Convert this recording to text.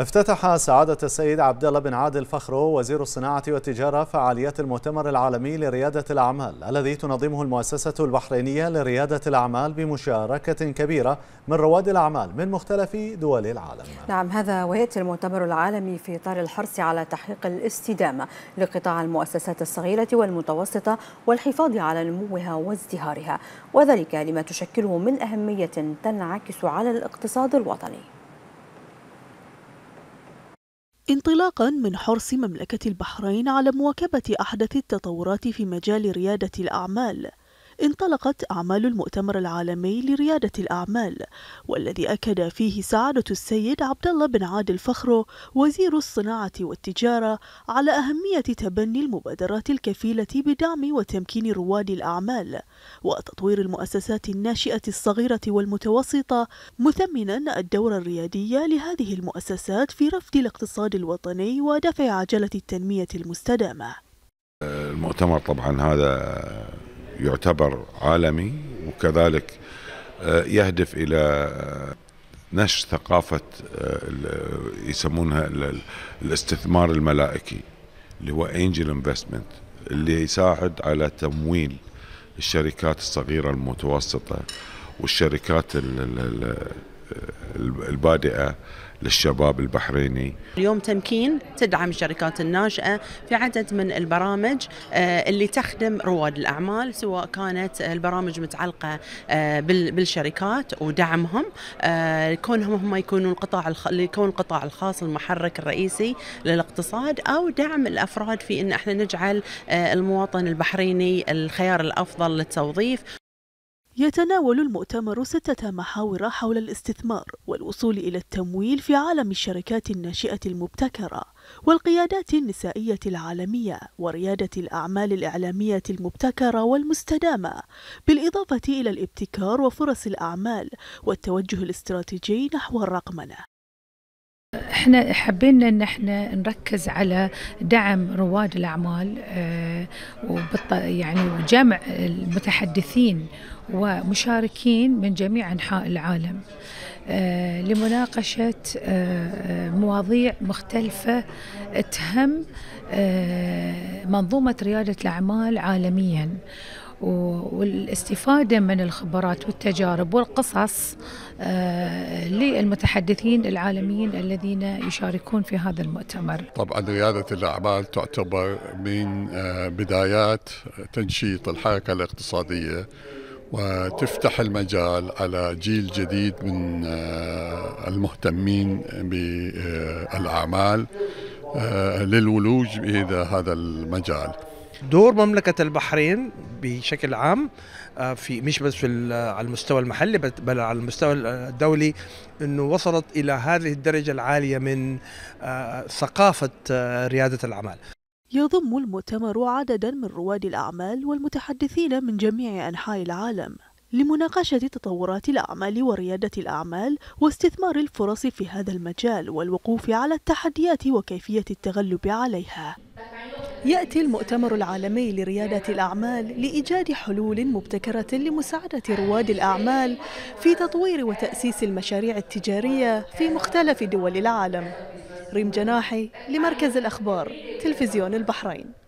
افتتح سعادة السيد عبد الله بن عادل فخرو وزير الصناعة والتجارة فعاليات المؤتمر العالمي لريادة الأعمال الذي تنظمه المؤسسة البحرينية لريادة الأعمال بمشاركة كبيرة من رواد الأعمال من مختلف دول العالم. نعم هذا ويأتي المؤتمر العالمي في إطار الحرص على تحقيق الاستدامة لقطاع المؤسسات الصغيرة والمتوسطة والحفاظ على نموها وازدهارها وذلك لما تشكله من أهمية تنعكس على الاقتصاد الوطني. انطلاقا من حرص مملكة البحرين على مواكبة أحدث التطورات في مجال ريادة الأعمال. انطلقت أعمال المؤتمر العالمي لريادة الأعمال والذي أكد فيه سعادة السيد عبد الله بن عادل فخرو وزير الصناعة والتجارة على أهمية تبني المبادرات الكفيلة بدعم وتمكين رواد الأعمال وتطوير المؤسسات الناشئة الصغيرة والمتوسطة مثمنا الدور الريادي لهذه المؤسسات في رفد الاقتصاد الوطني ودفع عجلة التنمية المستدامة. المؤتمر طبعا هذا يعتبر عالمي وكذلك آه، يهدف إلى نشر ثقافة آه، يسمونها الاستثمار الملائكي اللي هو انجل انفستمنت اللي يساعد على تمويل الشركات الصغيرة المتوسطة والشركات البادئة للشباب البحريني. اليوم تمكين تدعم الشركات الناشئة في عدد من البرامج آه، اللي تخدم رواد الأعمال سواء كانت البرامج متعلقة آه، بالشركات ودعمهم آه، كونهم هم يكونون القطاع يكون القطاع الخاص المحرك الرئيسي للاقتصاد أو دعم الأفراد في أن إحنا نجعل المواطن البحريني الخيار الأفضل للتوظيف. يتناول المؤتمر ستة محاور حول الاستثمار والوصول إلى التمويل في عالم الشركات الناشئة المبتكرة والقيادات النسائية العالمية وريادة الأعمال الإعلامية المبتكرة والمستدامة بالإضافة إلى الابتكار وفرص الأعمال والتوجه الاستراتيجي نحو الرقمنة. إحنا حبينا إن إحنا نركز على دعم رواد الأعمال آه يعني وجمع المتحدثين ومشاركين من جميع أنحاء العالم آه لمناقشة آه مواضيع مختلفة تهم منظومة ريادة الأعمال عالميا. والاستفادة من الخبرات والتجارب والقصص آه، للمتحدثين العالميين الذين يشاركون في هذا المؤتمر. طبعا ريادة الأعمال تعتبر من آه، بدايات تنشيط الحركة الاقتصادية وتفتح المجال على جيل جديد من آه، المهتمين بالأعمال للولوج إلى هذا المجال. دور مملكة البحرين بشكل عام آه، في مش بس في على المستوى المحلي بل على المستوى الدولي إنه وصلت إلى هذه الدرجة العالية من آه، ثقافة آه، ريادة الأعمال. يضم المؤتمر عددا من رواد الأعمال والمتحدثين من جميع أنحاء العالم لمناقشة تطورات الأعمال وريادة الأعمال واستثمار الفرص في هذا المجال والوقوف على التحديات وكيفية التغلب عليها. يأتي المؤتمر العالمي لريادة الأعمال لإيجاد حلول مبتكرة لمساعدة رواد الأعمال في تطوير وتأسيس المشاريع التجارية في مختلف دول العالم. ريم جناحي لمركز الأخبار تلفزيون البحرين